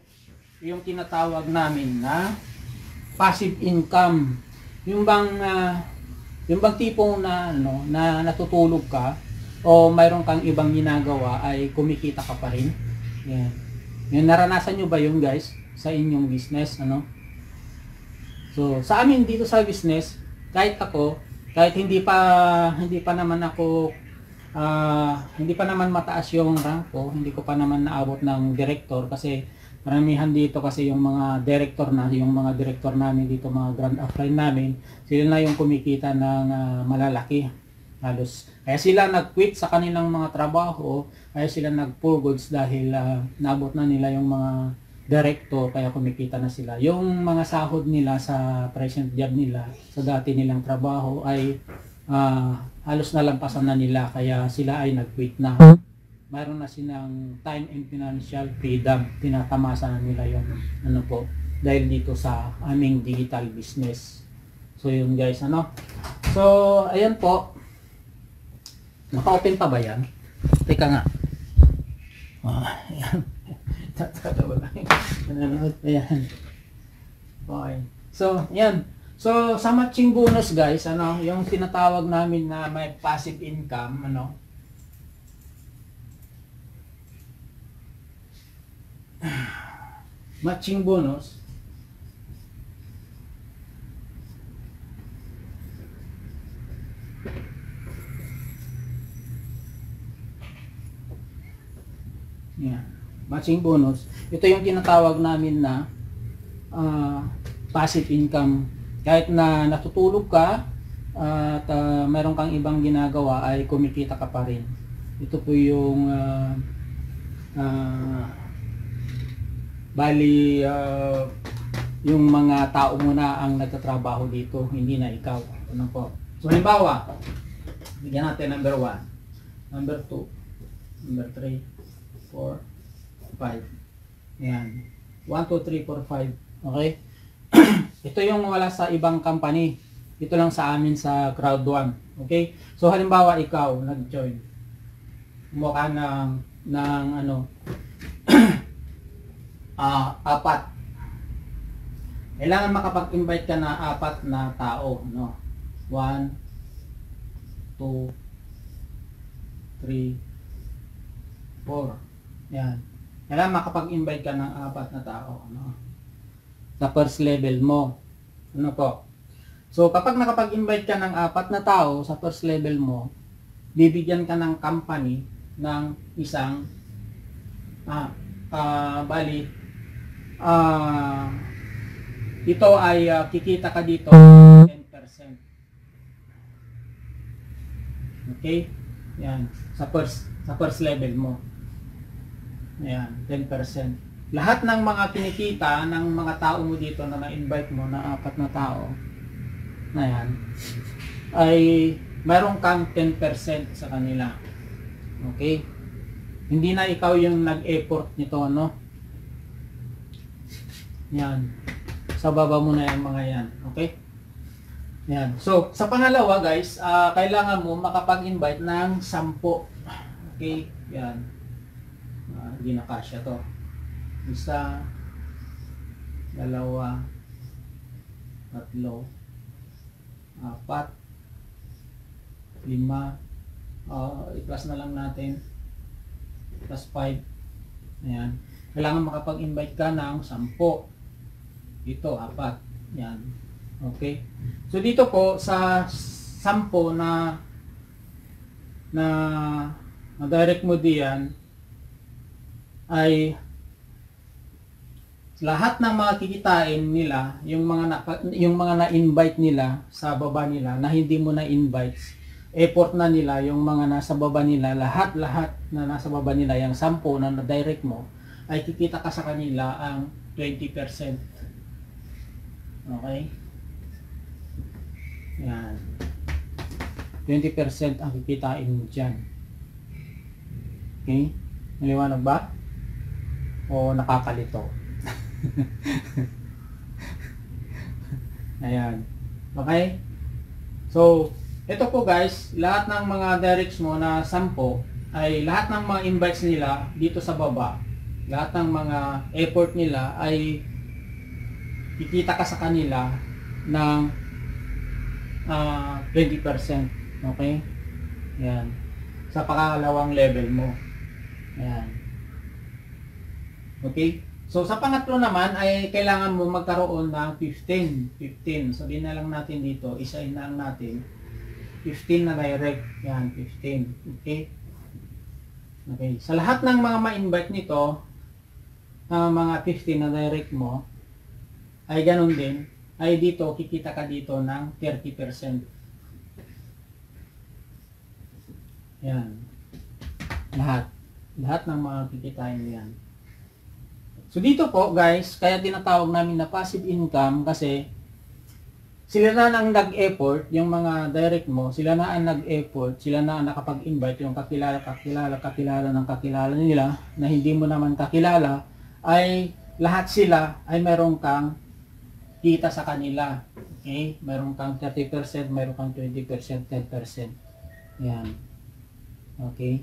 yung tinatawag namin na passive income. Yung bang ah, yung bang tipong na ano na natutulog ka o mayroon kang ibang ginagawa ay kumikita ka pa rin. Yan. Yung naranasan nyo ba yun guys sa inyong business ano? So, sa amin dito sa business, kahit ako, kahit hindi pa hindi pa naman ako ah, hindi pa naman mataas yung rank ko, hindi ko pa naman naabot ng director kasi Maramihan dito kasi yung mga director na, yung mga director namin dito, mga grand upline namin, sila na yung kumikita ng ah, malalaki. Halos. Kaya sila nag-quit sa kanilang mga trabaho, kaya sila nag-pull goods dahil ah, naabot na nila yung mga director, kaya kumikita na sila. Yung mga sahod nila sa present job nila, sa dati nilang trabaho ay ah, halos nalampasan na nila, kaya sila ay nag-quit na mayroon na silang time and financial freedom. Tinatamasa na nila yung ano po dahil dito sa aming digital business. So yun guys, ano? So, ayan po. Naka-open pa ba yan? Teka nga. Ah, ayan. Tatatawa lang. Nanonood pa yan. Okay. So, ayan. So, sa matching bonus guys, ano, yung tinatawag namin na may passive income, ano, matching bonus. Yeah. matching bonus. Ito yung tinatawag namin na ah, passive income. Kahit na natutulog ka at ah, meron kang ibang ginagawa ay kumikita ka pa rin. Ito po yung ah, ah, Bali, ah, yung mga tao mo na ang nagtatrabaho dito, hindi na ikaw. Ano po? So, halimbawa, bigyan natin number 1, number 2, number 3, 4, 5. Yan. 1, 2, 3, 4, 5. Okay? Ito yung wala sa ibang company. Ito lang sa amin sa Crowd 1. Okay? So, halimbawa, ikaw, nag-join. Mukha ng, ng ano, ah apat. Kailangan makapag-invite ka na apat na tao, no? 1 2 3 4. Yan. Kailangan makapag-invite ka ng apat na tao, no? Sa first level mo. Ano po? So, kapag nakapag-invite ka ng apat na tao sa first level mo, bibigyan ka ng company ng isang ah, ah bali ah ito ay ah, kikita ka dito 10%. Okay? Yan. Sa first, sa first level mo. Yan, 10%. Lahat ng mga kinikita ng mga tao mo dito na na-invite mo na apat na tao na yan ay mayroon kang 10% sa kanila. Okay? Hindi na ikaw yung nag-effort nito, ano? Yan. Sa baba mo na yung mga yan. Okay? Yan. So, sa pangalawa guys, ah, kailangan mo makapag-invite ng 10. Okay? Yan. Ah, hindi na kasya to. Isa, dalawa, tatlo, apat, lima, uh, i-plus na lang natin, plus 5. Ayan. Kailangan makapag-invite ka ng 10. Dito, apat. Yan. Okay. So dito po sa sampo na na na direct mo diyan ay lahat ng mga kikitain nila, yung mga na, yung mga na-invite nila sa baba nila na hindi mo na-invite, effort na nila yung mga nasa baba nila, lahat-lahat na nasa baba nila, yung 10 na na-direct mo, ay kikita ka sa kanila ang 20%. Okay? Yan. 20% ang kikitain mo dyan. Okay? Naliwanag ba? O nakakalito? Ayan. Okay? So, ito po guys, lahat ng mga directs mo na 10 ay lahat ng mga invites nila dito sa baba, lahat ng mga effort nila ay kikita ka sa kanila ng ah, 20%. Okay? Yan. Sa pangalawang level mo. Ayan. Okay? So sa pangatlo naman ay kailangan mo magkaroon ng 15. 15. Sabihin na lang natin dito, isahin na lang natin. 15 na direct. Yan, 15. Okay? Okay. Sa lahat ng mga ma-invite nito, na mga 15 na direct mo, ay ganun din, ay dito, kikita ka dito ng 30%. Yan. Lahat. Lahat ng mga kikitain mo yan. So dito po guys, kaya tinatawag namin na passive income kasi sila na ang nag-effort, yung mga direct mo, sila na ang nag-effort, sila na ang nakapag-invite, yung kakilala, kakilala, kakilala ng kakilala nila na hindi mo naman kakilala, ay lahat sila ay meron kang kita sa kanila. Okay? Meron kang 30%, meron kang 20%, 10%. Yan. Okay?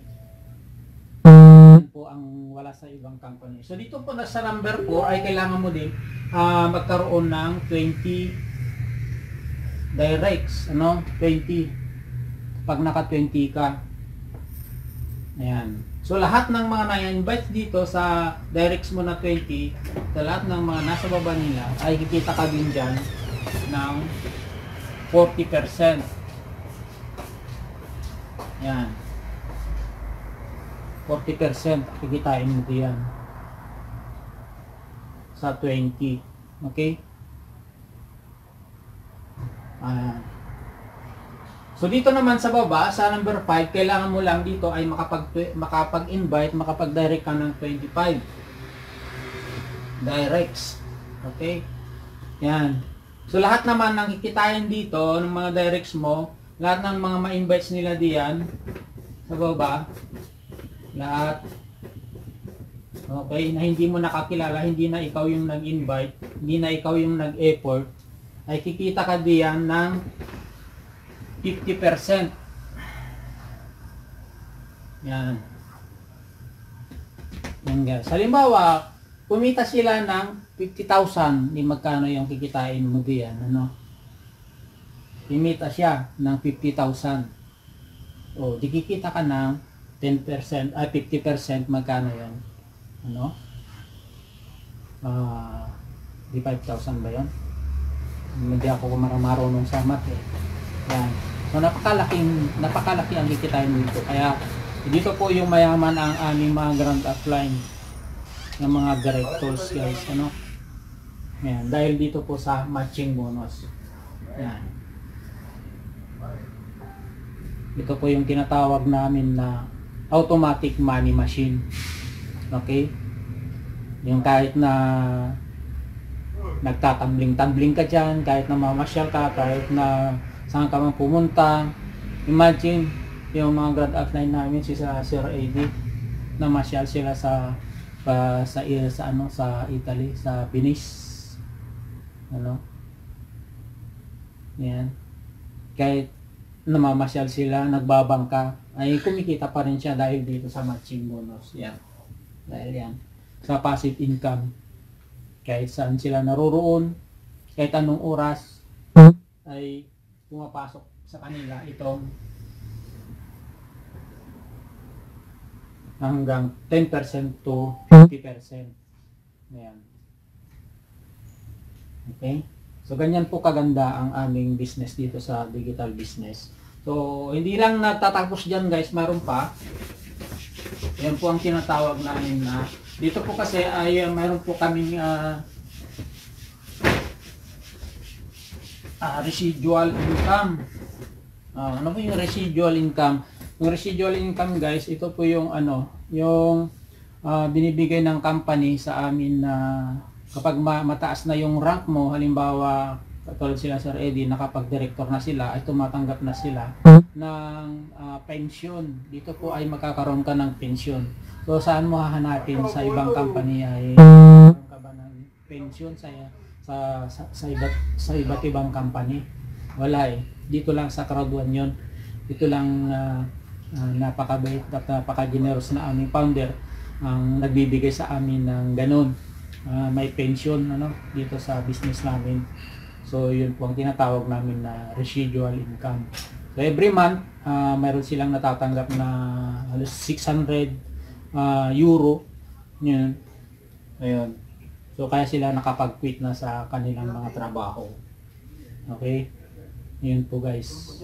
Yan po ang wala sa ibang company. So dito po na sa number 4 ay kailangan mo din ah, magkaroon ng 20 directs, ano? 20 pag naka 20 ka. Ayan. So lahat ng mga na-invite dito sa directs mo na 20, sa lahat ng mga nasa baba nila ay kikita ka din dyan ng 40%. Ayan. 40% kikitain mo diyan sa 20 okay ah so dito naman sa baba sa number 5 kailangan mo lang dito ay makapag makapag-invite makapag-direct ka ng 25 directs. Okay? Yan. So lahat naman ng kikitain dito ng mga directs mo lahat ng mga ma-invites nila diyan sa baba lahat. Okay? Na hindi mo nakakilala hindi na ikaw yung nag-invite hindi na ikaw yung nag-effort ay kikita ka diyan ng 50% yan yan guys halimbawa kumita sila ng 50,000 di magkano yung kikitain mo diyan ano kumita siya ng 50,000 o di kikita ka ng 10%, ay 50% magkano yan? Ano? Ah, di 5,000 ba yon? Hindi ako marunong sa math eh. Yan. So napakalaking, napakalaki ang kikitain dito. Kaya dito po yung mayaman ang aming mga grand upline ng mga directors guys. Ano? Yan. Dahil dito po sa matching bonus. Yan. Ito po yung tinatawag namin na automatic money machine. Okay? Yung kahit na nagtatambling-tambling ka dyan, kahit na mamasyal ka, kahit na saan ka man pumunta, imagine yung mga grad outline namin si sa Sir AD na masyal sila sa pa, sa sa ano sa Italy sa Venice ano yan kahit namamasyal sila nagbabangka ay kumikita pa rin siya dahil dito sa matching bonus. Yan. Dahil yan. Sa passive income. Kahit saan sila naroroon, kahit anong oras, ay pumapasok sa kanila itong hanggang 10% to 50%. Ayan. Okay? So ganyan po kaganda ang aming business dito sa digital business. So hindi lang natatapos diyan guys, meron pa. Yan po ang tinatawag namin na dito po kasi ay uh, meron po kaming uh, uh, residual income. Uh, ano po yung residual income? Yung residual income guys, ito po yung ano, yung uh, binibigay ng company sa amin na kapag ma- mataas na yung rank mo, halimbawa katulad sila Sir Eddie, nakapag-director na sila, ay tumatanggap na sila ng uh, pension. Dito po ay magkakaroon ka ng pension. So saan mo hahanapin sa ibang company ay meron ka ba ng pension sa sa sa, sa iba't sa iba't ibang company? Wala eh. Dito lang sa One 'yon. Dito lang uh, uh, napakabait at napaka-generous na aming founder ang nagbibigay sa amin ng ganun. Uh, may pension ano dito sa business namin. So yun po ang tinatawag namin na residual income. So every month, uh, mayroon silang natatanggap na halos 600 uh, euro. Yun. Ayun. So kaya sila nakapag-quit na sa kanilang mga trabaho. Okay? Yun po guys.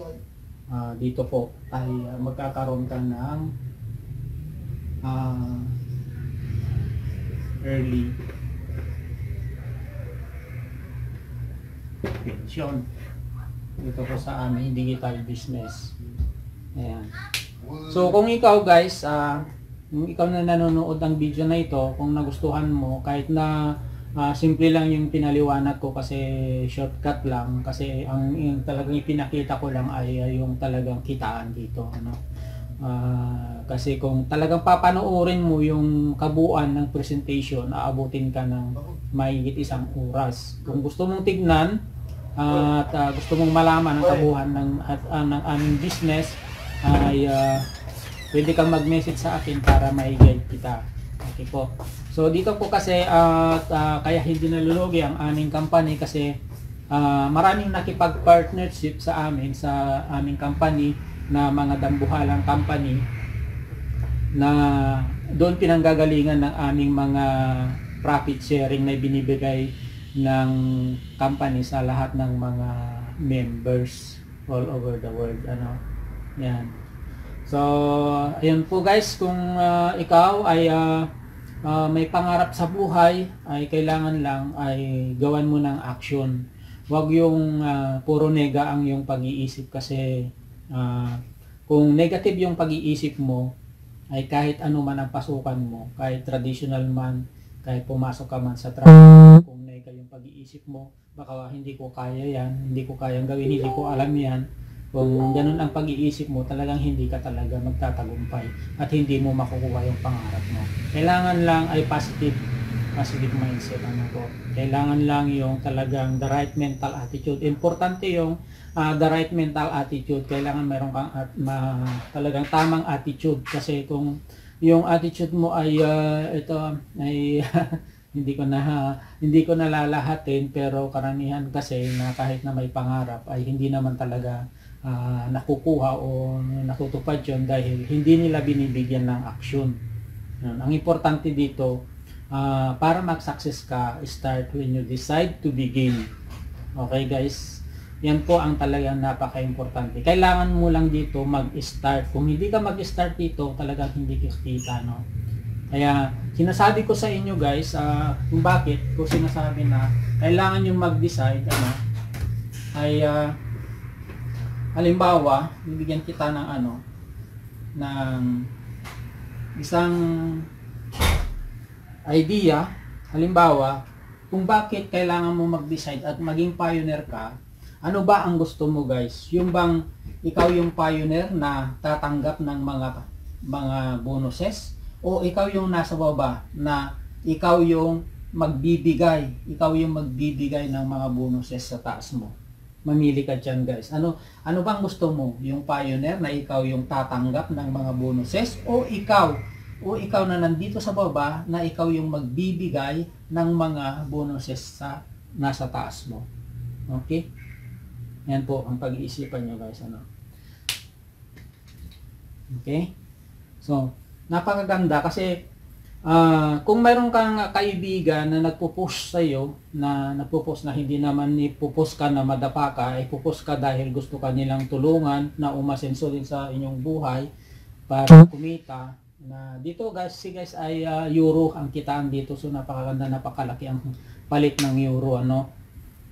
Uh, dito po ay uh, magkakaroon ka ng uh, early pension dito po sa aming digital business. Ayan. So kung ikaw guys, uh, kung ikaw na nanonood ng video na ito, kung nagustuhan mo, kahit na uh, simple lang yung pinaliwanag ko kasi shortcut lang, kasi ang yung talagang ipinakita ko lang ay uh, yung talagang kitaan dito. Ano? Uh, kasi kung talagang papanoorin mo yung kabuuan ng presentation, aabutin ka ng mahigit isang oras. Kung gusto mong tignan, at uh, gusto mong malaman ang kabuuan ng, at, uh, ng aming business, ay uh, pwede kang mag-message sa akin para may-guide kita. Okay po. So dito po kasi at uh, kaya hindi nalulugi ang aming company kasi uh, maraming nakipag-partnership sa amin sa aming company na mga dambuhalang company na doon pinanggagalingan ng aming mga profit sharing na binibigay ng company sa lahat ng mga members all over the world ano yan so ayun po guys kung uh, ikaw ay uh, uh, may pangarap sa buhay ay kailangan lang ay gawan mo ng action wag yung uh, puro nega ang yung pag-iisip kasi uh, kung negative yung pag-iisip mo ay kahit ano man ang pasukan mo kahit traditional man kahit pumasok ka man sa trabaho, kung may kayong pag-iisip mo, baka hindi ko kaya yan, hindi ko kayang gawin, hindi ko alam yan. Kung ganun ang pag-iisip mo, talagang hindi ka talaga magtatagumpay at hindi mo makukuha yung pangarap mo. Kailangan lang ay positive positive mindset ano po. Kailangan lang yung talagang the right mental attitude. Importante yung uh, the right mental attitude. Kailangan meron kang at, ma, talagang tamang attitude kasi kung yung attitude mo ay uh, ito ay hindi ko na hindi ko nalalahatin pero karamihan kasi na kahit na may pangarap ay hindi naman talaga uh, nakukuha o natutupad yon dahil hindi nila binibigyan ng action. Ang importante dito uh, para mag-success ka start when you decide to begin. Okay guys? Yan po ang talagang napaka-importante. Kailangan mo lang dito mag-start. Kung hindi ka mag-start dito, talagang hindi kita, no? Kaya, sinasabi ko sa inyo guys, uh, kung bakit ko sinasabi na kailangan yung mag-decide, ano, ay, uh, halimbawa, bibigyan kita ng ano, ng isang idea, halimbawa, kung bakit kailangan mo mag-decide at maging pioneer ka, ano ba ang gusto mo guys? Yung bang ikaw yung pioneer na tatanggap ng mga mga bonuses o ikaw yung nasa baba na ikaw yung magbibigay, ikaw yung magbibigay ng mga bonuses sa taas mo. Mamili ka dyan guys. Ano ano bang gusto mo? Yung pioneer na ikaw yung tatanggap ng mga bonuses o ikaw o ikaw na nandito sa baba na ikaw yung magbibigay ng mga bonuses sa nasa taas mo. Okay? Yan po ang pag-iisipan nyo guys. Ano? Okay? So, napakaganda kasi Ah, kung mayroon kang kaibigan na nagpo-push sa iyo na nagpo-post na hindi naman ipo-post ka na madapa ka, ay ipo-post ka dahil gusto ka nilang tulungan na umasenso din sa inyong buhay para kumita. Na dito guys si guys ay ah, euro ang kitaan dito. So napakaganda napakalaki ang palit ng euro ano.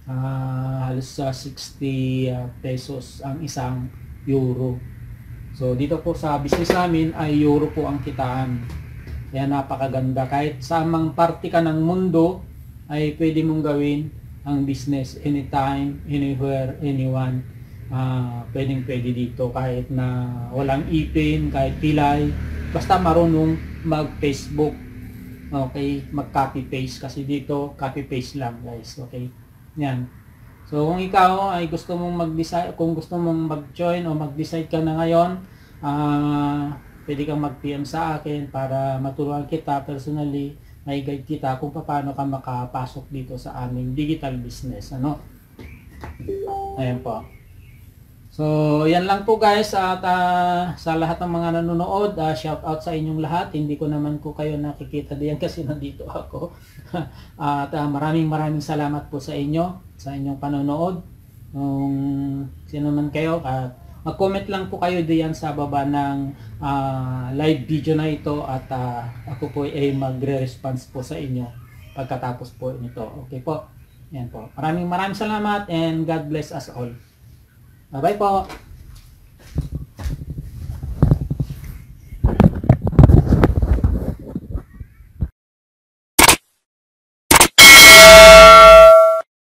Ah, halos sa 60 ah, pesos ang isang euro. So dito po sa business namin ay euro po ang kitaan kaya napakaganda. Kahit sa amang parte ka ng mundo, ay pwede mong gawin ang business anytime, anywhere, anyone. Ah, pwedeng pwede dito kahit na walang ipin, kahit pilay. Basta marunong mag-Facebook. Okay, mag-copy paste kasi dito copy paste lang guys. Okay. Yan. So kung ikaw ay gusto mong mag-decide, kung gusto mong mag-join o mag-decide ka na ngayon, ah pwede kang mag-PM sa akin para matulungan kita personally, may guide kita kung paano ka makapasok dito sa aming digital business. Ano? Ayan po. So, yan lang po guys at ah, sa lahat ng mga nanonood, ah, shout out sa inyong lahat. Hindi ko naman ko kayo nakikita diyan kasi nandito ako. at ah, maraming maraming salamat po sa inyo, sa inyong panonood. Kung sino man kayo, at mag-comment lang po kayo diyan sa baba ng uh, live video na ito at uh, ako po ay magre-response po sa inyo pagkatapos po nito. Okay po? Yan po. Maraming maraming salamat and God bless us all. Bye-bye po.